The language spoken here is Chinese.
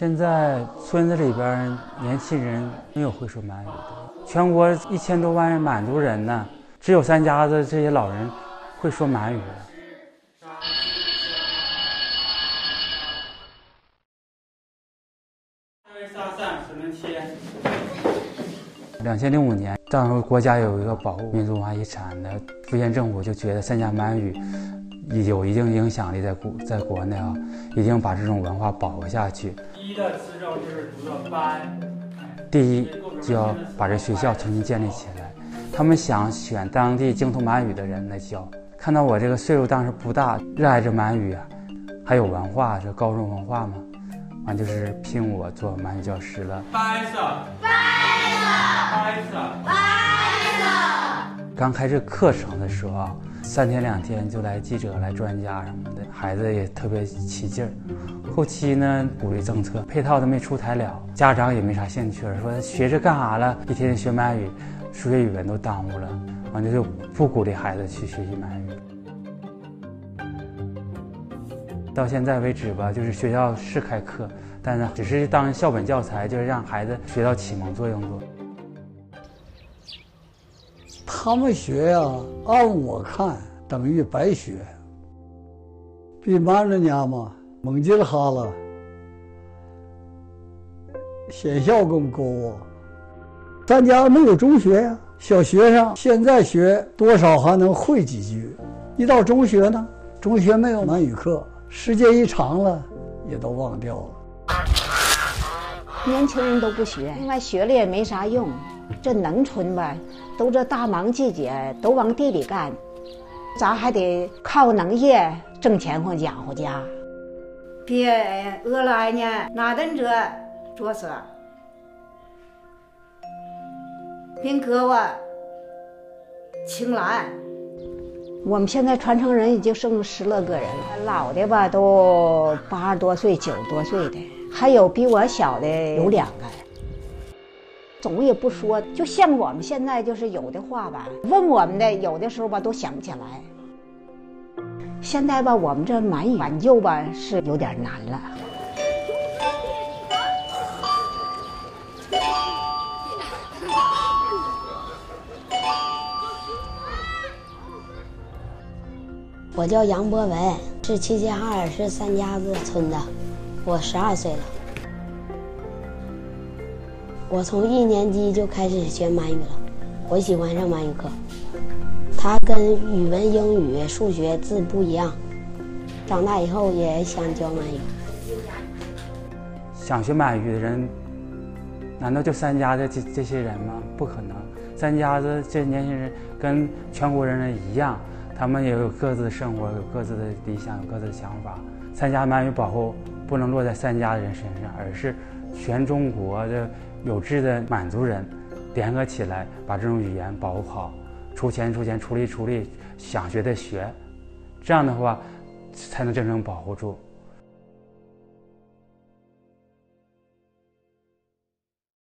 现在村子里边年轻人没有会说满语的，全国一千多万满族人呢，只有三家子这些老人会说满语。两千零五年，当时国家有一个保护民族文化遗产的，福建政府就觉得三家满语有一定影响力，在国在国内啊，一定把这种文化保留下去。第一的词咒就是读的班，第一就要把这学校重新建立起来。他们想选当地精通满语的人来教。看到我这个岁数当时不大，热爱着满语啊，还有文化，这高中文化嘛，完就是聘我做满语教师了。白色，白色，白色，白色。刚开始课程的时候，三天两天就来记者、来专家什么的，孩子也特别起劲儿。后期呢，鼓励政策配套都没出台了，家长也没啥兴趣了，说学这干啥了？一天天学满语，数学、语文都耽误了。完了就不鼓励孩子去学习满语。到现在为止吧，就是学校是开课，但是只是当校本教材，就是让孩子学到启蒙作用做。他们学呀，按我看等于白学，比满人家嘛猛劲哈了，显效更高啊。咱家没有中学呀，小学上现在学多少还能会几句，一到中学呢，中学没有满语课。时间一长了，也都忘掉了。年轻人都不学，另外学了也没啥用。这农村吧，都这大忙季节都往地里干，咱还得靠农业挣钱或养活家。别饿了呢，哪等着做事？并给我青兰。我们现在传承人已经剩十来个人了，老的吧都八十多岁、九十多岁的，还有比我小的有两个。总也不说，就像我们现在就是有的话吧，问我们的有的时候吧都想不起来。现在吧，我们这满挽救吧是有点难了。我叫杨博文，是齐齐哈尔市三家子村的，我十二岁了。我从一年级就开始学满语了，我喜欢上满语课。它跟语文、英语、数学字不一样。长大以后也想教满语。想学满语的人，难道就三家的这这些人吗？不可能，三家子这年轻人跟全国人人一样。他们也有各自的生活，有各自的理想，有各自的想法。三家满语保护不能落在三家的人身上，而是全中国的有志的满族人联合起来，把这种语言保护好，出钱出钱，出力出力，想学的学，这样的话才能真正保护住。